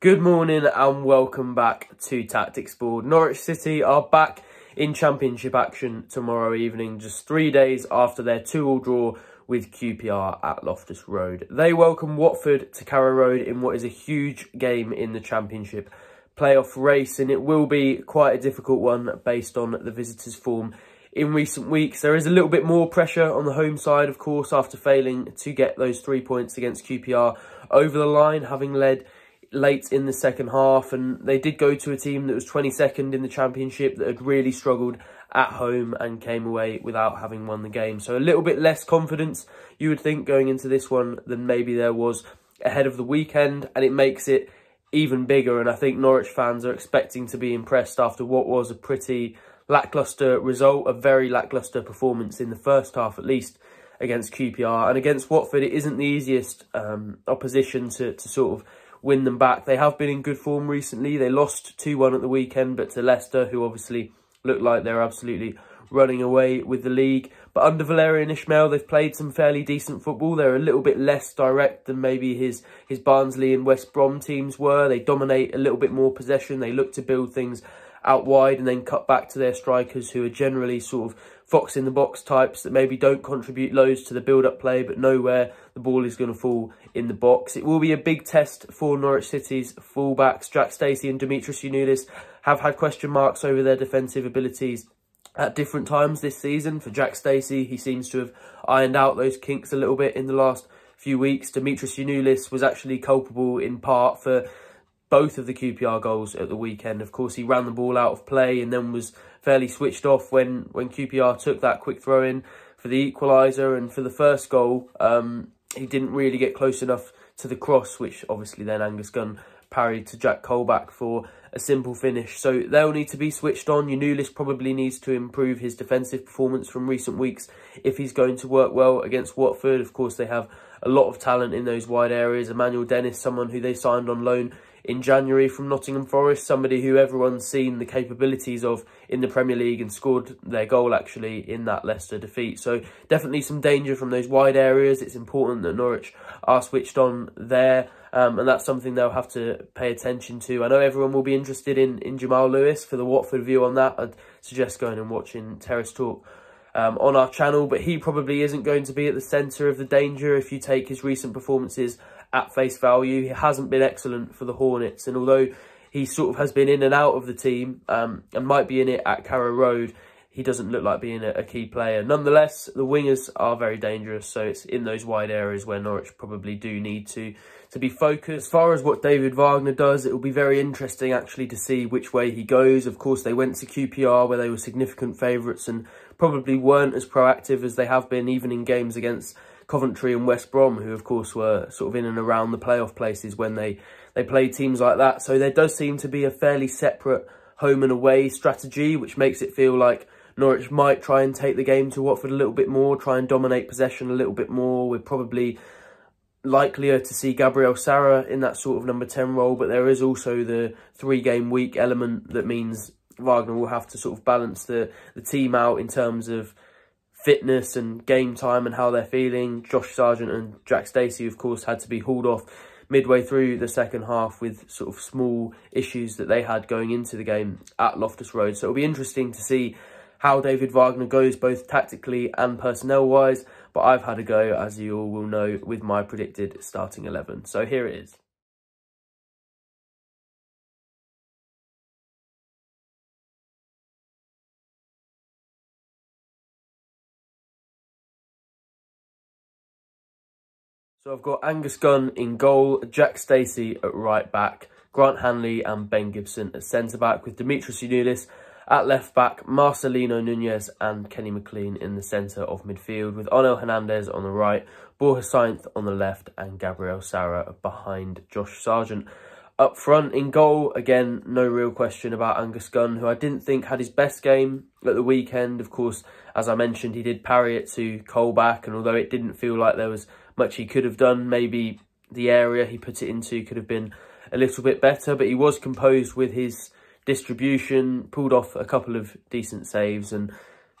Good morning and welcome back to Tactics Board. Norwich City are back in Championship action tomorrow evening, just three days after their two-all draw with QPR at Loftus Road. They welcome Watford to Carrow Road in what is a huge game in the Championship playoff race, and it will be quite a difficult one based on the visitors' form in recent weeks. There is a little bit more pressure on the home side, of course, after failing to get those three points against QPR over the line, having led late in the second half and they did go to a team that was 22nd in the championship that had really struggled at home and came away without having won the game. So a little bit less confidence you would think going into this one than maybe there was ahead of the weekend and it makes it even bigger and I think Norwich fans are expecting to be impressed after what was a pretty lacklustre result, a very lacklustre performance in the first half at least against QPR and against Watford it isn't the easiest um, opposition to, to sort of win them back. They have been in good form recently. They lost 2-1 at the weekend, but to Leicester, who obviously look like they're absolutely running away with the league. But under Valérien Ismaël, they've played some fairly decent football. They're a little bit less direct than maybe his, his Barnsley and West Brom teams were. They dominate a little bit more possession. They look to build things out wide and then cut back to their strikers who are generally sort of fox in the box types that maybe don't contribute loads to the build-up play but know where the ball is going to fall in the box. It will be a big test for Norwich City's fullbacks. Jack Stacey and Dimitris Giannoulis have had question marks over their defensive abilities at different times this season. For Jack Stacey, he seems to have ironed out those kinks a little bit in the last few weeks. Dimitris Giannoulis was actually culpable in part for both of the QPR goals at the weekend. Of course, he ran the ball out of play and then was fairly switched off when, when QPR took that quick throw in for the equaliser. And for the first goal, um, he didn't really get close enough to the cross, which obviously then Angus Gunn parried to Jack Colback for a simple finish. So they'll need to be switched on. Giannoulis probably needs to improve his defensive performance from recent weeks if he's going to work well against Watford. Of course, they have a lot of talent in those wide areas. Emmanuel Dennis, someone who they signed on loan in January from Nottingham Forest, somebody who everyone's seen the capabilities of in the Premier League and scored their goal actually in that Leicester defeat. So definitely some danger from those wide areas. It's important that Norwich are switched on there. Um, and that's something they'll have to pay attention to. I know everyone will be interested in, in Jamal Lewis for the Watford view on that. I'd suggest going and watching Terrace Talk um, on our channel, but he probably isn't going to be at the centre of the danger if you take his recent performances at face value. He hasn't been excellent for the Hornets, and although he sort of has been in and out of the team um, and might be in it at Carrow Road, he doesn't look like being a, a, key player. Nonetheless, the wingers are very dangerous, so it's in those wide areas where Norwich probably do need to to be focused. As far as what David Wagner does, it will be very interesting actually to see which way he goes. Of course, they went to QPR where they were significant favourites and probably weren't as proactive as they have been even in games against Coventry and West Brom, who of course were sort of in and around the playoff places when they, they played teams like that. So there does seem to be a fairly separate home and away strategy, which makes it feel like Norwich might try and take the game to Watford a little bit more, try and dominate possession a little bit more. We're probably likelier to see Gabriel Sara in that sort of number 10 role, but there is also the three-game week element that means Wagner will have to sort of balance the, the team out in terms of fitness and game time and how they're feeling. Josh Sargent and Jack Stacey, of course, had to be hauled off midway through the second half with sort of small issues that they had going into the game at Loftus Road. So it'll be interesting to see how David Wagner goes both tactically and personnel-wise. But I've had a go, as you all will know, with my predicted starting 11. So here it is. So I've got Angus Gunn in goal, Jack Stacey at right back, Grant Hanley and Ben Gibson at centre back with Dimitris Giannoulis at left back, Marcelino Nunez and Kenny McLean in the centre of midfield with Onel Hernandez on the right, Borja Sainz on the left and Gabriel Sara behind Josh Sargent. Up front in goal, again, no real question about Angus Gunn, who I didn't think had his best game at the weekend. Of course, as I mentioned, he did parry it to Colback, and although it didn't feel like there was much he could have done, maybe the area he put it into could have been a little bit better, but he was composed with his distribution, pulled off a couple of decent saves and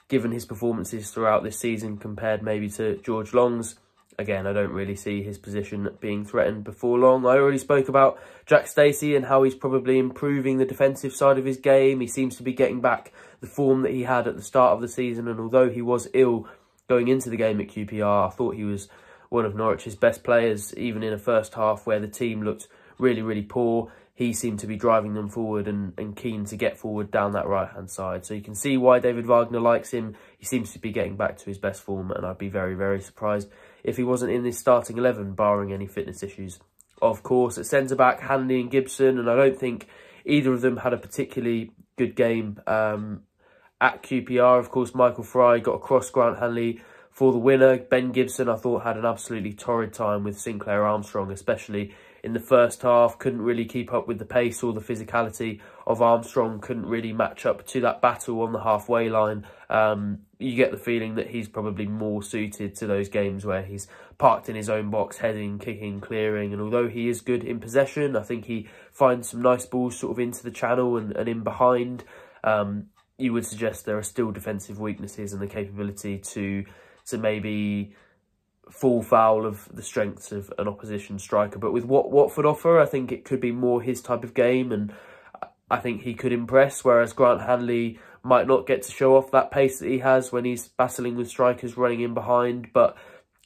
given his performances throughout this season compared maybe to George Long's again, I don't really see his position being threatened before long. I already spoke about Jack Stacey and how he's probably improving the defensive side of his game. He seems to be getting back the form that he had at the start of the season. And although he was ill going into the game at QPR, I thought he was one of Norwich's best players, even in a first half where the team looked really, really poor. He seemed to be driving them forward and, and keen to get forward down that right-hand side. So you can see why David Wagner likes him. He seems to be getting back to his best form, and I'd be very, very surprised if he wasn't in this starting 11, barring any fitness issues. Of course, at centre-back, Hanley and Gibson, and I don't think either of them had a particularly good game um, at QPR. Of course, Michael Frey got across Grant Hanley for the winner. Ben Gibson, I thought, had an absolutely torrid time with Sinclair Armstrong, especially in the first half. Couldn't really keep up with the pace or the physicality of Armstrong. Couldn't really match up to that battle on the halfway line. Um, you get the feeling that he's probably more suited to those games where he's parked in his own box, heading, kicking, clearing. And although he is good in possession, I think he finds some nice balls sort of into the channel and, and in behind. Um, you would suggest there are still defensive weaknesses and the capability to to maybe fall foul of the strengths of an opposition striker. But with what Watford offer, I think it could be more his type of game and I think he could impress, whereas Grant Hanley might not get to show off that pace that he has when he's battling with strikers running in behind, but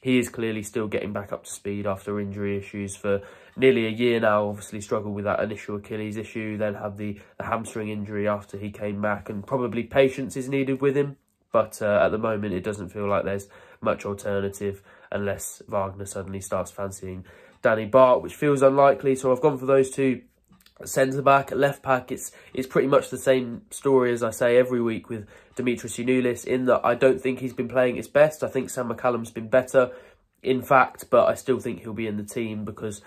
he is clearly still getting back up to speed after injury issues for nearly a year now. Obviously struggled with that initial Achilles issue, then had the, the hamstring injury after he came back, and probably patience is needed with him. But uh, at the moment, it doesn't feel like there's much alternative unless Wagner suddenly starts fancying Danny Batth, which feels unlikely. So I've gone for those two centre back, left back. It's it's pretty much the same story as I say every week with Dimitris Giannoulis. In that I don't think he's been playing his best. I think Sam McCallum's been better, in fact, but I still think he'll be in the team because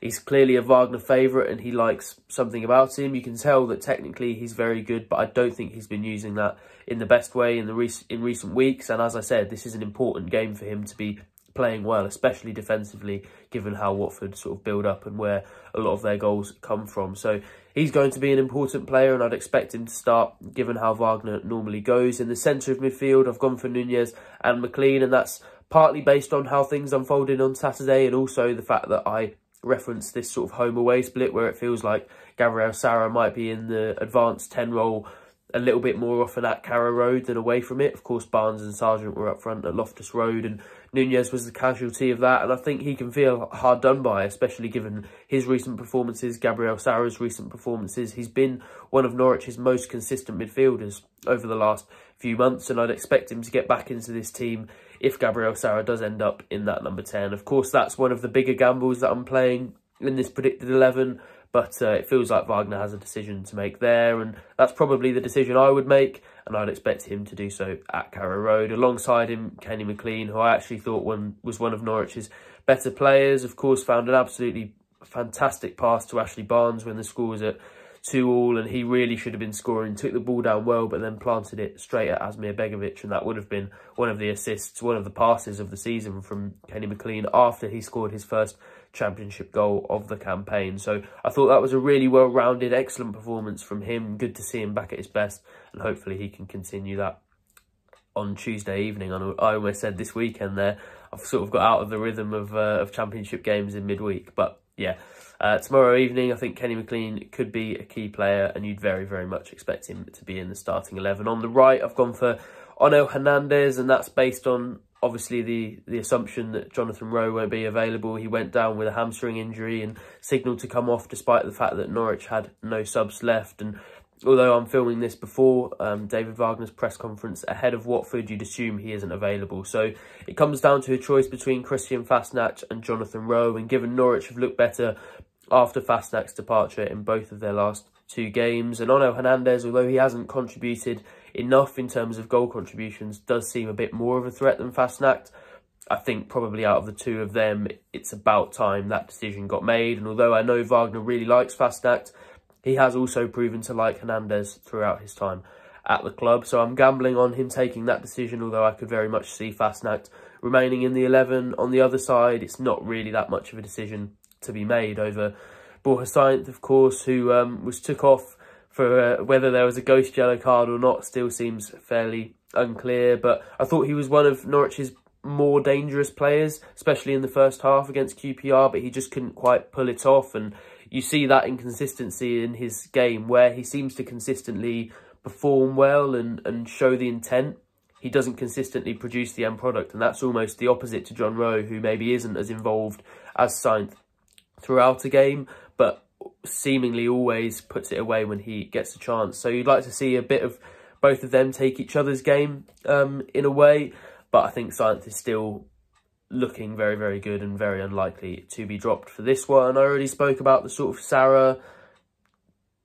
He's clearly a Wagner favourite and he likes something about him. You can tell that technically he's very good, but I don't think he's been using that in the best way in the rec in recent weeks. And as I said, this is an important game for him to be playing well, especially defensively, given how Watford sort of build up and where a lot of their goals come from. So he's going to be an important player and I'd expect him to start, given how Wagner normally goes. In the centre of midfield, I've gone for Nunez and McLean, and that's partly based on how things unfolded on Saturday and also the fact that I reference this sort of home away split where it feels like Gabriel Sara might be in the advanced 10 role a little bit more often at Carrow Road than away from it. Of course, Barnes and Sargent were up front at Loftus Road and Nunez was the casualty of that. And I think he can feel hard done by, especially given his recent performances, Gabriel Sara's recent performances. He's been one of Norwich's most consistent midfielders over the last few months. And I'd expect him to get back into this team if Gabriel Sara does end up in that number 10. Of course, that's one of the bigger gambles that I'm playing in this predicted 11, but uh, it feels like Wagner has a decision to make there, and that's probably the decision I would make, and I'd expect him to do so at Carrow Road. Alongside him, Kenny McLean, who I actually thought was one of Norwich's better players, of course, found an absolutely fantastic pass to Ashley Barnes when the score was at two all and he really should have been scoring. Took the ball down well, but then planted it straight at Asmir Begovic, and that would have been one of the assists, one of the passes of the season from Kenny McLean after he scored his first championship goal of the campaign. So I thought that was a really well-rounded, excellent performance from him. Good to see him back at his best, and hopefully he can continue that on Tuesday evening. I almost said this weekend there. I've sort of got out of the rhythm of, uh, of championship games in midweek, but yeah, uh, tomorrow evening, I think Kenny McLean could be a key player and you'd very, very much expect him to be in the starting 11. On the right, I've gone for Onel Hernandez and that's based on obviously the, the assumption that Jonathan Rowe won't be available. He went down with a hamstring injury and signalled to come off despite the fact that Norwich had no subs left. And although I'm filming this before um, David Wagner's press conference ahead of Watford, you'd assume he isn't available. So it comes down to a choice between Christian Fassnacht and Jonathan Rowe. And given Norwich have looked better after Fassnacht's departure in both of their last two games. And Onel Hernandez, although he hasn't contributed enough in terms of goal contributions, does seem a bit more of a threat than Fassnacht. I think probably out of the two of them, it's about time that decision got made. And although I know Wagner really likes Fassnacht, he has also proven to like Hernandez throughout his time at the club. So I'm gambling on him taking that decision, although I could very much see Fassnacht remaining in the 11. On the other side, it's not really that much of a decision to be made over Borja Sainz, of course, who um, was took off for uh, whether there was a ghost yellow card or not still seems fairly unclear. But I thought he was one of Norwich's more dangerous players, especially in the first half against QPR, but he just couldn't quite pull it off. And you see that inconsistency in his game where he seems to consistently perform well and, and show the intent. He doesn't consistently produce the end product, and that's almost the opposite to John Rowe, who maybe isn't as involved as Sainz throughout a game, but seemingly always puts it away when he gets a chance. So you'd like to see a bit of both of them take each other's game um, in a way, but I think Sainz is still looking very, very good and very unlikely to be dropped for this one. I already spoke about the sort of Sara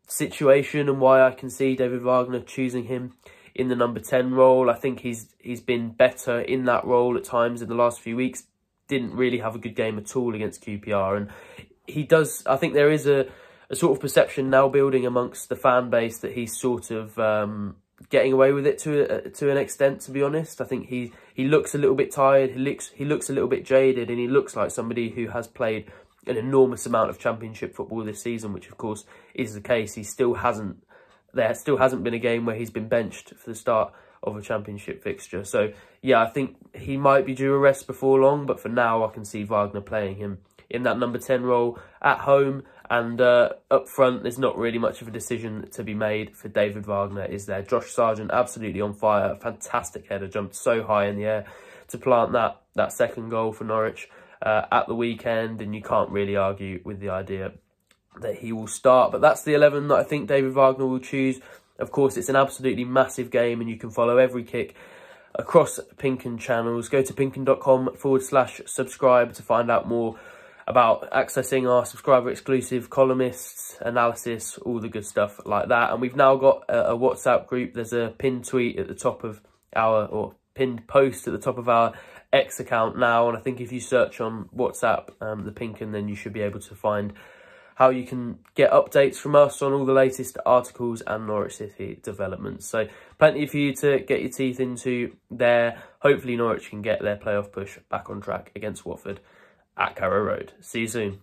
situation and why I can see David Wagner choosing him in the number 10 role. I think he's he's been better in that role at times in the last few weeks. Didn't really have a good game at all against QPR. And he does, I think there is a, a sort of perception now building amongst the fan base that he's sort of um, getting away with it to to an extent. To be honest, I think he he looks a little bit tired. He looks he looks a little bit jaded, and he looks like somebody who has played an enormous amount of Championship football this season, which of course is the case. He still hasn't there still hasn't been a game where he's been benched for the start of a Championship fixture. So yeah, I think he might be due a rest before long, but for now I can see Wagner playing him in that number 10 role at home and uh, up front, there's not really much of a decision to be made for David Wagner, is there? Josh Sargent, absolutely on fire. Fantastic header, jumped so high in the air to plant that, that second goal for Norwich uh, at the weekend. And you can't really argue with the idea that he will start. But that's the 11 that I think David Wagner will choose. Of course, it's an absolutely massive game and you can follow every kick across Pinkun channels. Go to pinkun.com forward slash subscribe to find out more about accessing our subscriber exclusive columnists, analysis, all the good stuff like that. And we've now got a, a, WhatsApp group. There's a pinned tweet at the top of our, or pinned post at the top of our X account now. And I think if you search on WhatsApp, um, the Pinkun, then you should be able to find how you can get updates from us on all the latest articles and Norwich City developments. So plenty for you to get your teeth into there. Hopefully Norwich can get their playoff push back on track against Watford at Carrow Road. See you soon.